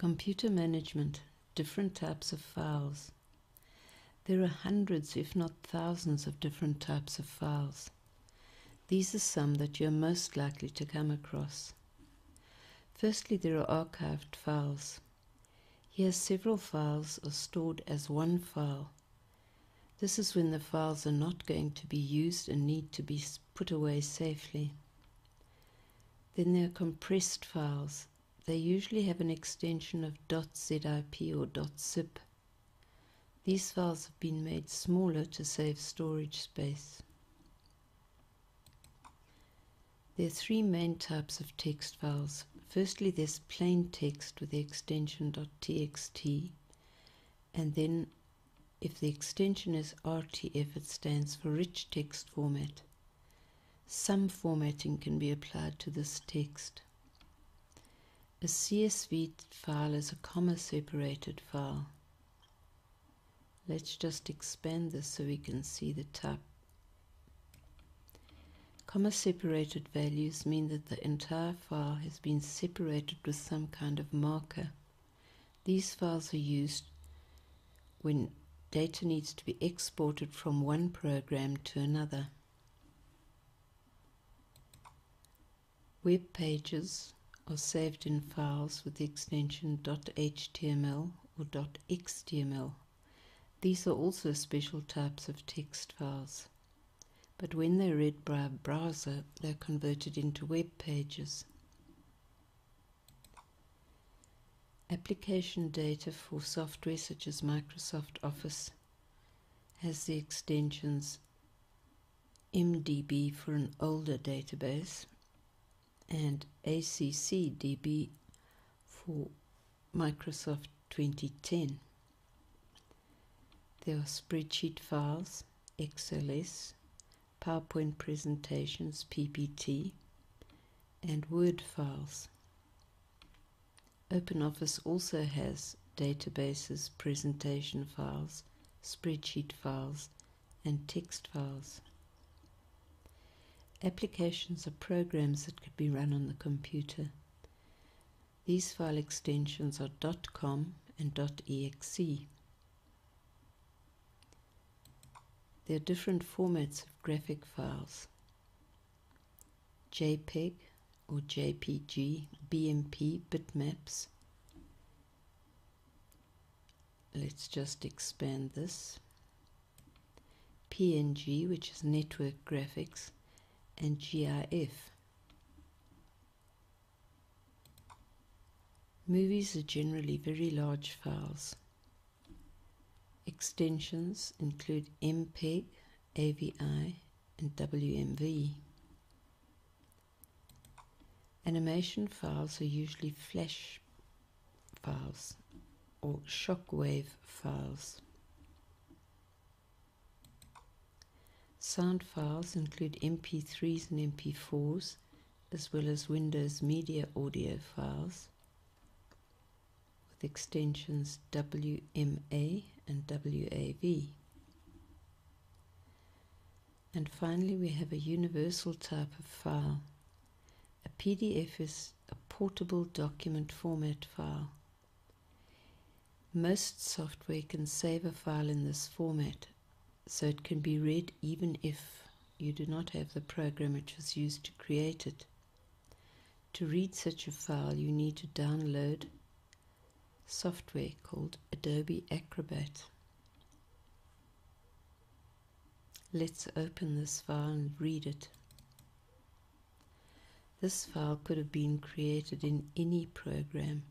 Computer management, different types of files. There are hundreds, if not thousands, of different types of files. These are some that you're most likely to come across. Firstly, there are archived files. Here, several files are stored as one file. This is when the files are not going to be used and need to be put away safely. Then there are compressed files. They usually have an extension of .zip or .zip. These files have been made smaller to save storage space. There are three main types of text files. Firstly, there's plain text with the extension .txt, and then if the extension is RTF, it stands for Rich Text Format. Some formatting can be applied to this text. A CSV file is a comma separated file. Let's just expand this so we can see the type. Comma separated values mean that the entire file has been separated with some kind of marker. These files are used when data needs to be exported from one program to another. Web pages are saved in files with the extension .html or .xtml. These are also special types of text files, but when they're read by a browser, they're converted into web pages. Application data for software such as Microsoft Office has the extensions MDB for an older database and ACCDB for Microsoft 2010. There are spreadsheet files, XLS, PowerPoint presentations, PPT, and Word files. OpenOffice also has databases, presentation files, spreadsheet files, and text files. Applications are programs that could be run on the computer. These file extensions are .com and .exe. There are different formats of graphic files. JPEG or JPG, BMP, bitmaps. Let's just expand this. PNG, which is network graphics and GIF. Movies are generally very large files. Extensions include MPEG, AVI, and WMV. Animation files are usually flash files or shockwave files. Sound files include MP3s and MP4s, as well as Windows Media Audio files with extensions WMA and WAV. And finally, we have a universal type of file. A PDF is a portable document format file. Most software can save a file in this format so it can be read even if you do not have the program which was used to create it. To read such a file, you need to download software called Adobe Acrobat. Let's open this file and read it. This file could have been created in any program,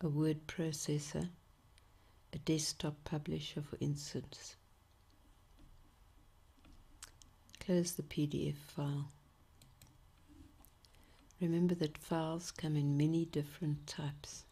a word processor, a desktop publisher for instance, Close the PDF file. Remember that files come in many different types.